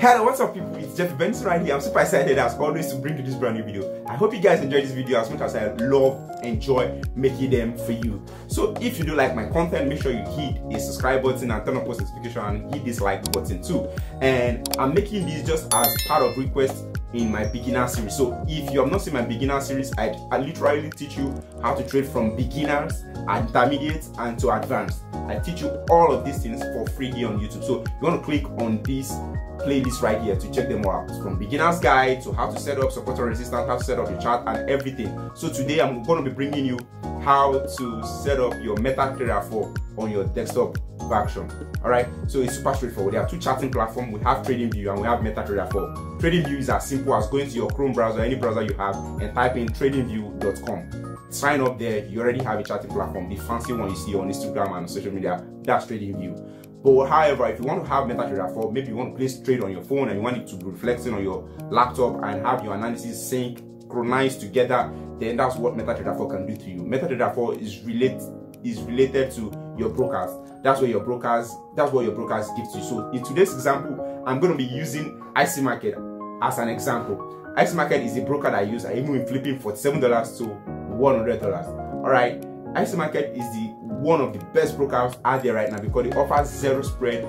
Hello, what's up people? It's Jeff Benson right here. I'm super excited as always to bring you this brand new video. I hope you guys enjoyed this video as much as I love, enjoy making them for you. So if you do like my content, make sure you hit a subscribe button and turn on post notification and hit this like button too. And I'm making this just as part of requests in my beginner series. So if you have not seen my beginner series, I, literally teach you how to trade from beginners, intermediate, and to advanced. I teach you all of these things for free here on YouTube. So you want to click on this playlist right here to check them out from beginner's guide to how to set up support and resistance how to set up your chart and everything so today i'm going to be bringing you how to set up your meta MetaTrader 4 on your desktop version. All right, so it's super straightforward. There are two charting platforms. We have TradingView and we have MetaTrader 4. TradingView is as simple as going to your Chrome browser, any browser you have, and type in tradingview.com. Sign up there. You already have a charting platform. The fancy one you see on Instagram and social media, that's TradingView. But however, if you want to have MetaTrader 4, maybe you want to place trade on your phone and you want it to be reflecting on your laptop and have your analysis synchronized together, then that's what MetaTrader 4 can do to you. MetaTrader 4 is related is related to your brokers. That's where your brokers, that's what your brokers give to you. So in today's example, I'm going to be using IC Market as an example. IC Market is a broker that I use. I even flipping $47 to $100. All right. IC Market is the one of the best brokers out there right now because they offer zero spread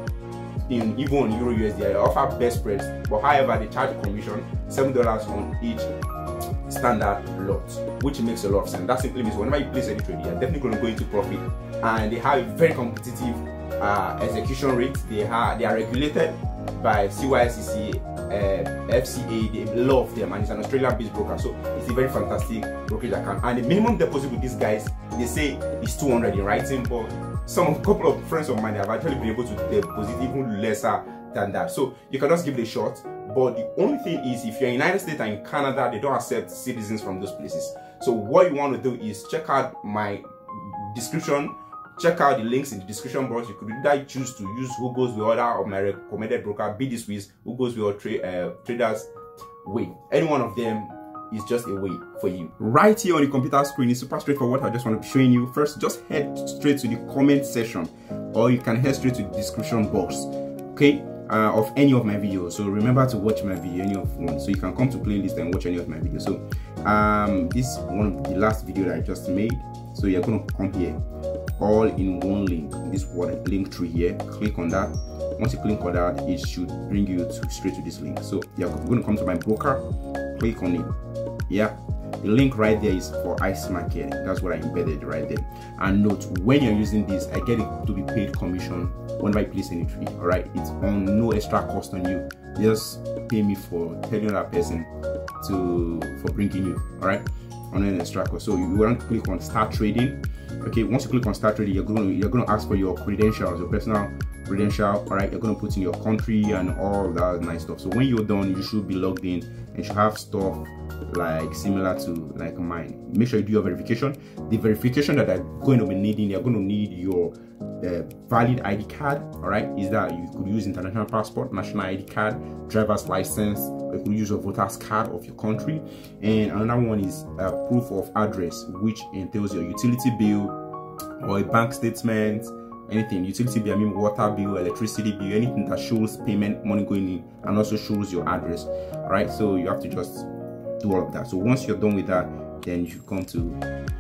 in even on Euro USD. They offer best spreads, but however they charge a commission seven dollars on each standard lot, which makes a lot of sense. That simply means whenever you place any trade, you're definitely going to go into profit, and they have a very competitive uh, execution rate. They are they are regulated by CySEC, uh, FCA. They love them, and it's an Australian-based broker, so it's a very fantastic brokerage account. And the minimum deposit with these guys, they say is 200 in writing, but some couple of friends of mine have actually been able to deposit even lesser than that. So you can just give it a shot. But the only thing is, if you're in United States and in Canada, they don't accept citizens from those places. So what you want to do is check out my description. Check out the links in the description box. You could either choose to use HugosWay other of my recommended broker, be this with HugosWay tra uh, traders way. Any one of them is just a way for you. Right here on the computer screen is super straightforward. What I just want to be showing you. First, just head straight to the comment section or you can head straight to the description box. Okay, uh, of any of my videos so remember to watch my video any of one so you can come to playlist and watch any of my videos so um this one of the last video that i just made so you're to come here all in one link. This one link through here click on that. Once you click on that it should bring you to straight to this link. So you're going to come to my broker click on it. Yeah the link right there is for IC market. That's what i embedded right there. And note when you're using this i get it to be paid commission whenever i place any tree all right? It's on no extra cost on you. Just pay me for telling that person to for bringing you all right? On an extra cost. So you want to click on start trading okay once you click on start trading you're going to you're going to ask for your credentials your personal credential all right you're going to put in your country and all that nice stuff. So when you're done you should be logged in and should have stuff like similar to like mine. Make sure you do your verification. The verification that i'm going to be needing you're going to need your uh, valid id card all right is that you could use international passport national id card driver's license you could use a voter's card of your country. And another one is a proof of address which entails your utility bill or a bank statement anything utility bill i mean water bill electricity bill anything that shows payment money going in and also shows your address all right so you have to just do all of that. So once you're done with that then you come to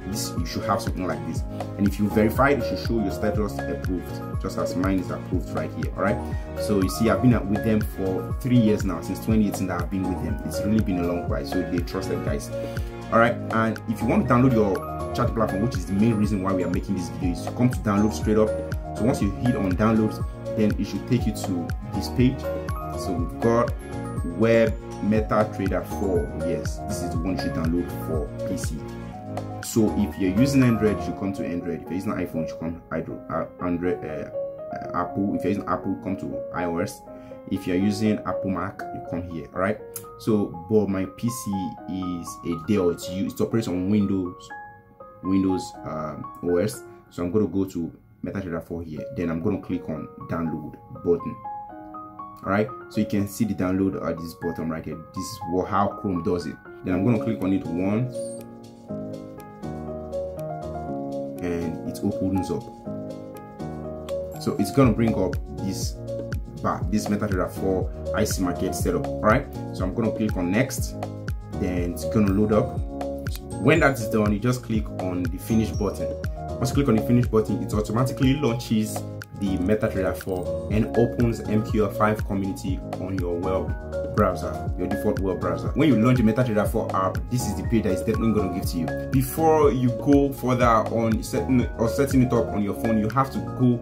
this you should have something like this. And if you verify it should show your status approved just as mine is approved right here all right so you see i've been with them for three years now since 2018 that i've been with them. It's really been a long while so they trusted guys all right and if you want to download your chat platform which is the main reason why we are making this video is to come to download straight up so once you hit on downloads then it should take you to this page. So we've got web MetaTrader 4 yes this is the one you should download for PC so if you're using Android you should come to Android. If you're using iPhone you should come to Android uh, uh, Apple. If you're using Apple come to iOS. If you're using Apple Mac you come here all right? So but my PC is a Dell. It's used it operates on Windows Windows um, OS so I'm going to go to MetaTrader 4 here then I'm going to click on download button. All right so you can see the download at this bottom right here. This is what how chrome does it. Then i'm going to click on it once. And it opens up. So it's going to bring up this bar this MetaTrader 4 IC market setup. All right so I'm gonna click on next. Then it's gonna load up. When that is done you just click on the finish button once you click on the finish button it automatically launches the MetaTrader 4 and opens MQL5 community on your web browser, your default web browser. When you launch the MetaTrader 4 app, this is the page that is definitely going to give to you. Before you go further on setting or setting it up on your phone, you have to go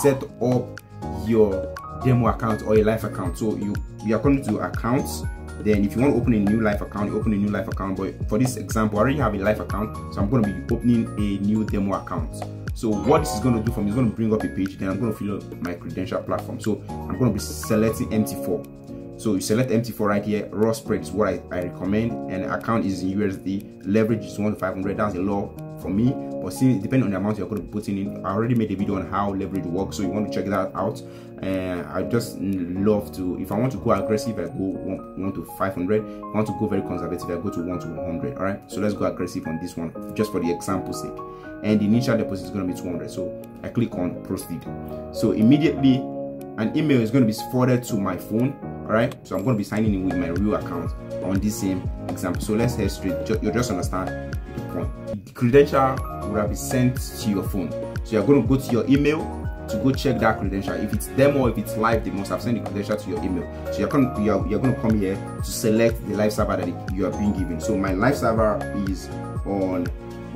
set up your demo account or a live account. So you, you are coming to accounts then if you want to open a new live account you open a new live account. But for this example i already have a live account so i'm going to be opening a new demo account. So what this is going to do for me is going to bring up a page then i'm going to fill up my credential platform. So i'm going to be selecting mt4 so you select mt4 right here raw spread is what I, I recommend. And account is in usd leverage is 1 to 500 that's a law for me but since depending on the amount you're going to be putting in i already made a video on how leverage works so you want to check that out. And i just love to if i want to go aggressive i go 1, 1 to 500 if i want to go very conservative i go to 1 to 100 all right? So let's go aggressive on this one just for the example sake. And the initial deposit is going to be 200 so i click on proceed. So immediately an email is going to be forwarded to my phone all right so i'm going to be signing in with my real account on this same example. So let's head straight. You'll just understand the point. The credential will have been sent to your phone. So you're going to go to your email to go check that credential. If it's demo if it's live they must have sent the credential to your email. So you're going to, you're, you're going to come here to select the live server that you are being given. So my live server is on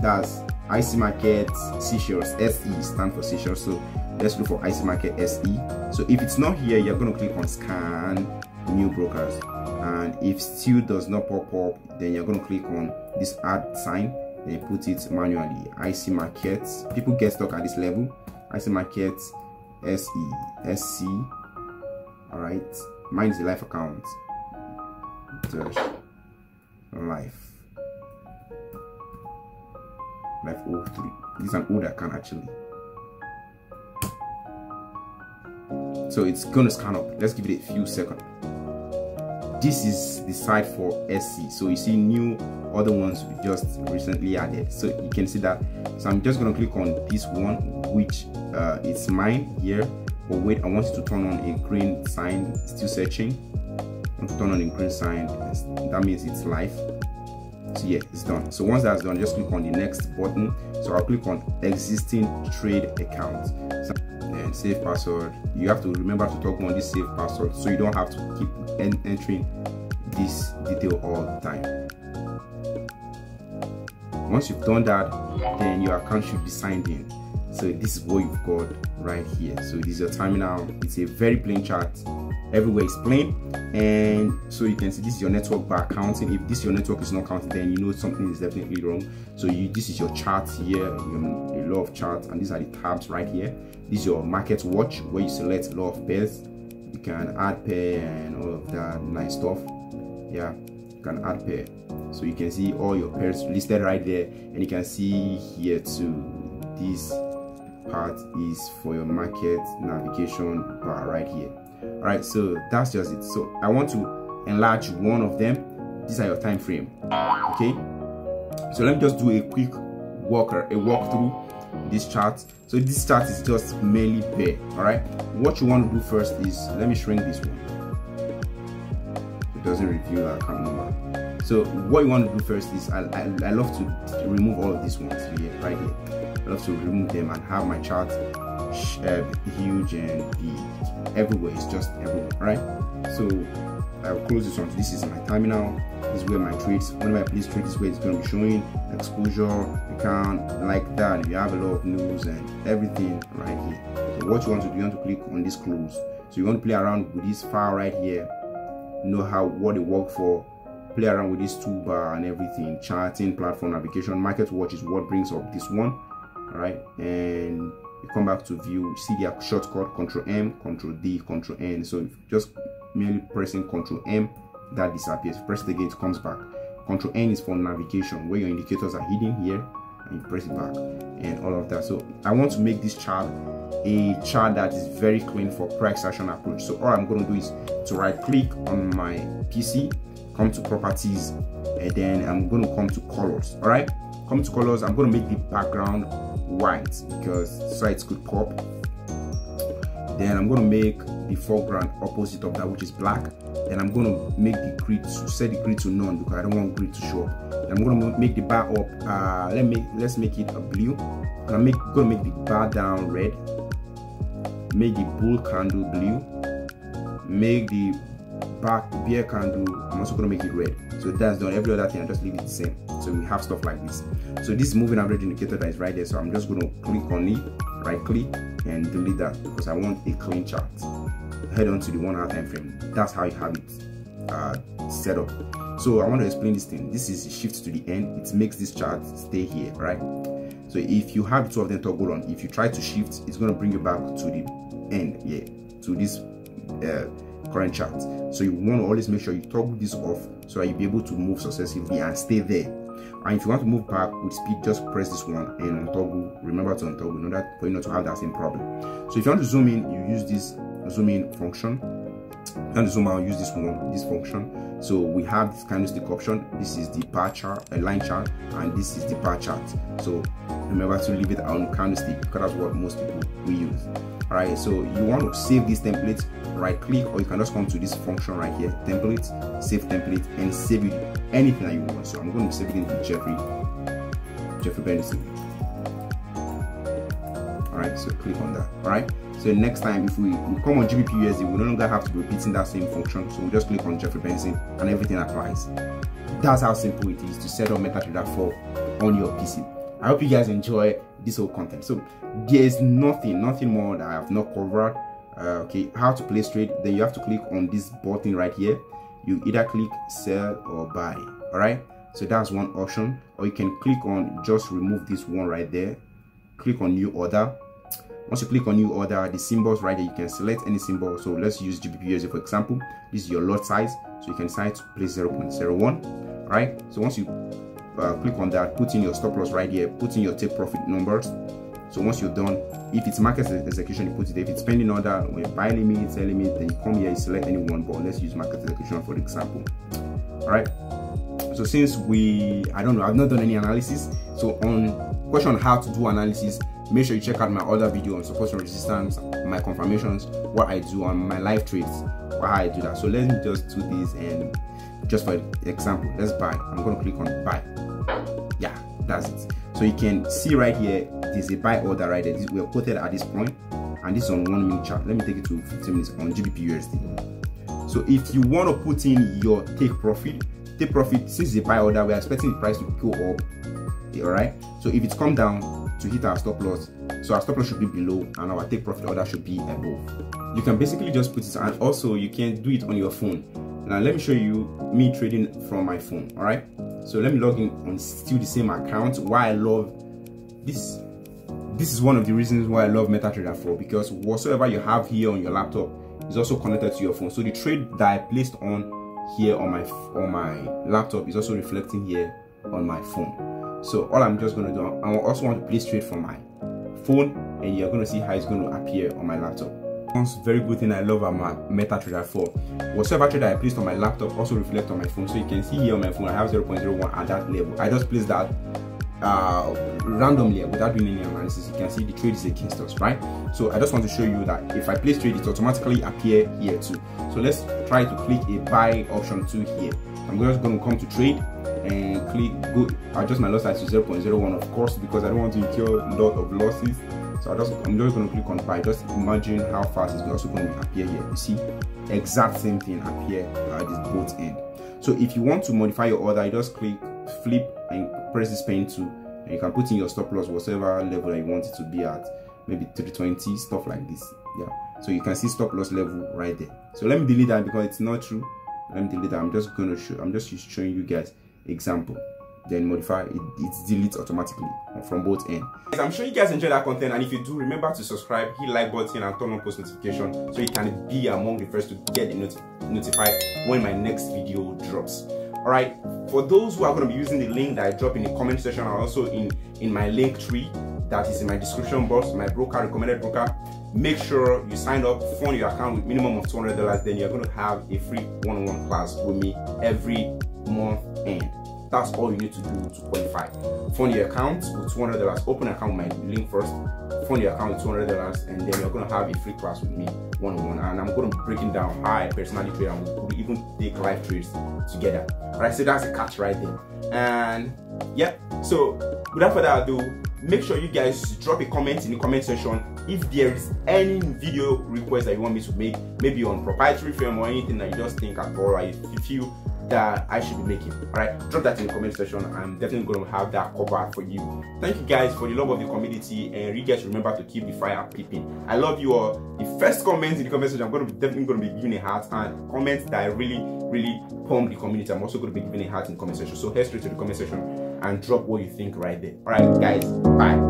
that's IC Market Seychelles SE stand for Seychelles so let's look for IC Market SE so if it's not here you're going to click on scan new brokers. And if still does not pop up then you're going to click on this add sign then put it manually. IC markets. People get stuck at this level. IC markets SE SC all right mine is the life account. Dash life. Life 03 this is an old account actually. So it's gonna scan up. Let's give it a few seconds this is the site for SC so you see new other ones we just recently added. So you can see that. So I'm just gonna click on this one which uh, it's mine here. But wait I want to turn on a green sign still searching. Turn on a green sign. That means it's live. So yeah it's done. So once that's done just click on the next button. So i'll click on existing trade account. So, save password. You have to remember to talk on this save password so you don't have to keep en entering this detail all the time. Once you've done that then your account should be signed in. So this is what you've got right here. So this is your terminal. It's a very plain chart. Everywhere is plain. And so you can see this is your network bar counting. If this your network is not counting then you know something is definitely wrong. So you this is your chart here a lot of charts and these are the tabs right here. This is your market watch where you select a lot of pairs. You can add pair and all of that nice stuff. Yeah you can add pair. So you can see all your pairs listed right there and you can see here too this part is for your market navigation bar right here. All right so that's just it. So i want to enlarge one of them. These are your time frame okay? So let me just do a quick walk a walk through this chart. So this chart is just mainly pair all right? What you want to do first is let me shrink this one. It doesn't reveal our account number. So what you want to do first is i, I, I love to remove all of these ones here right here. I love to remove them and have my chart uh, huge and big. Everywhere it's just everywhere right? So I'll close this one. This is my terminal. This is where my trades whenever I place trade this way it's going to be showing. Exposure account like that. You have a lot of news and everything right here. So what you want to do you want to click on this close. So you want to play around with this file right here. Know how what it work for. Play around with this toolbar and everything. Charting platform navigation. Market watch is what brings up this one. All right and you come back to view. See the shortcut control m control d control n. So just merely pressing control m that disappears. Press it again it comes back. Control n is for navigation where your indicators are hidden here and you press it back and all of that. So i want to make this chart a chart that is very clean for price action approach. So all i'm going to do is to right click on my pc come to properties and then i'm going to come to colors all right? Come to colors i'm going to make the background white because sites could pop then I'm going to make the foreground opposite of that which is black. Then I'm going to make the grid to set the grid to none because I don't want grid to show up. Then I'm going to make the bar up uh, let me let's make it a blue. I'm make, to make the bar down red. Make the bull candle blue. Make the back bear candle I'm also going to make it red. So that's done. Every other thing I just leave it the same. So we have stuff like this. So this moving average indicator that is right there so I'm just going to click on it right click and delete that because I want a clean chart. Head on to the one hour time frame. That's how you have it uh, set up. So I want to explain this thing. This is shift to the end. It makes this chart stay here right? So if you have two of them toggle on. If you try to shift it's going to bring you back to the end yeah to this uh, current chart. So you want to always make sure you toggle this off so that you'll be able to move successively and stay there and if you want to move back with speed just press this one and untoggle remember to untoggle in order for you not to have that same problem. So if you want to zoom in you use this zoom in function to zoom out use this one this function. So we have this candlestick option. This is the bar chart a line chart and this is the bar chart. So remember to leave it on candlestick because that's what most people will use. All right so you want to save this template right click or you can just come to this function right here template save template and save it anything that you want. So i'm going to save it into jeffrey jeffrey benson all right so click on that. All right so next time if we, we come on gbp we no longer have to be repeating that same function. So we just click on jeffrey benson and everything applies. That's how simple it is to set up metatrader 4 on your pc i hope you guys enjoy this whole content. So there's nothing nothing more that i have not covered. Uh, okay how to place trade then you have to click on this button right here. You either click sell or buy all right? So that's one option. Or you can click on just remove this one right there. Click on new order once you click on new order the symbols right there you can select any symbol. So let's use gbp for example. This is your lot size. So you can decide to place 0.01 right? So once you uh, click on that put in your stop loss right here put in your take profit numbers. So once you're done if it's market execution you put it if it's pending order when buy limit sell limit then you come here you select any one but let's use market execution for example. All right so since we i don't know i've not done any analysis. So on question on how to do analysis make sure you check out my other video on support and resistance my confirmations what i do on my live trades why i do that. So let me just do this and just for example let's buy. I'm going to click on buy. Yeah that's it. So you can see right here there's a buy order right there. We're quoted at this point and this is on one minute chart. Let me take it to 15 minutes on gbp usd so if you want to put in your take profit take profit since the buy order we're expecting the price to go up all right so if it's come down to hit our stop loss. So our stop loss should be below and our take profit order should be above. You can basically just put it and also you can do it on your phone. Now let me show you me trading from my phone all right? So let me log in on still the same account. Why i love this this is one of the reasons why i love metatrader 4 because whatsoever you have here on your laptop is also connected to your phone. So the trade that i placed on here on my on my laptop is also reflecting here on my phone so all i'm just going to do i also want to place trade from my phone and you're going to see how it's going to appear on my laptop one very good thing I love about MetaTrader 4. Whatever trade I placed on my laptop also reflect on my phone. So you can see here on my phone I have 0.01 at that level. I just placed that uh, randomly without doing any analysis. You can see the trade is against us, right? So I just want to show you that if I place trade, it automatically appear here too. So let's try to click a buy option too here. I'm just going to come to trade and click go adjust my loss size to 0.01 of course because I don't want to incur a lot of losses so I just, I'm just going to click on buy. Just imagine how fast it's also going to appear here. You see, exact same thing appear at this both end. So if you want to modify your order, you just click flip and press this pen tool. And you can put in your stop loss, whatever level that you want it to be at. Maybe 320, stuff like this. Yeah. So you can see stop loss level right there. So let me delete that because it's not true. Let me delete that. I'm just going to show, I'm just showing you guys example then modify it, it deletes automatically from both ends. I'm sure you guys enjoy that content and if you do remember to subscribe hit like button and turn on post notification so you can be among the first to get noti notified when my next video drops all right for those who are going to be using the link that i drop in the comment section and also in in my link tree that is in my description box my broker recommended broker make sure you sign up fund your account with minimum of $200 then you're going to have a free one-on-one -on -one class with me every month end That's all you need to do to qualify. Fund your account with $200. Open account with my link first. Fund your account with $200 and then you're going to have a free class with me one-on-one and I'm going to be breaking down how I personally trade and we'll even take live trades together. Alright, so that's a catch right there. And yeah, so without further ado, make sure you guys drop a comment in the comment section if there is any video request that you want me to make maybe on proprietary firm or anything that you just think at all right if you feel that I should be making. Alright, drop that in the comment section. I'm definitely going to have that covered for you. Thank you guys for the love of the community and you guys remember to keep the fire peeping. I love you all. The first comment in the comment section, I'm going to be definitely to be giving a heart and comments that really, really pump the community. I'm also going to be giving a heart in the comment section. So head straight to the comment section and drop what you think right there. Alright guys, bye.